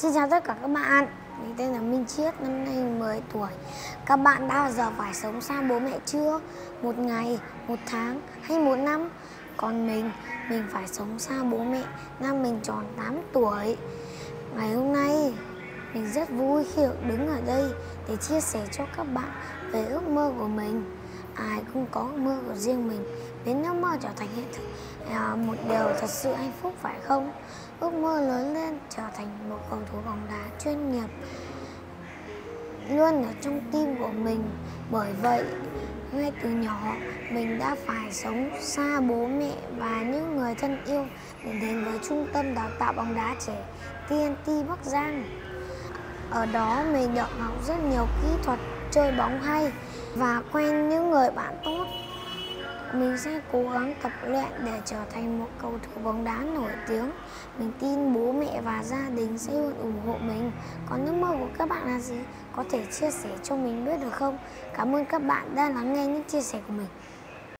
Xin chào tất cả các bạn, mình tên là Minh Chiết, năm nay 10 tuổi. Các bạn đã bao giờ phải sống xa bố mẹ chưa? Một ngày, một tháng hay một năm? Còn mình, mình phải sống xa bố mẹ năm mình tròn 8 tuổi. Ngày hôm nay, mình rất vui khi được đứng ở đây để chia sẻ cho các bạn về ước mơ của mình. Ai cũng có mơ của riêng mình, biến ước mơ trở thành hiện thực là một điều thật sự hạnh phúc phải không? Ước mơ lớn lên trở thành một cầu thủ bóng đá chuyên nghiệp luôn ở trong tim của mình. Bởi vậy, ngay từ nhỏ mình đã phải sống xa bố mẹ và những người thân yêu để đến với trung tâm đào tạo bóng đá trẻ TNT Bắc Giang. Ở đó mình được học rất nhiều kỹ thuật, chơi bóng hay và quen những người bạn tốt. Mình sẽ cố gắng tập luyện để trở thành một cầu thủ bóng đá nổi tiếng. Mình tin bố mẹ và gia đình sẽ luôn ủng hộ mình. Còn ước mơ của các bạn là gì? Có thể chia sẻ cho mình biết được không? Cảm ơn các bạn đã lắng nghe những chia sẻ của mình.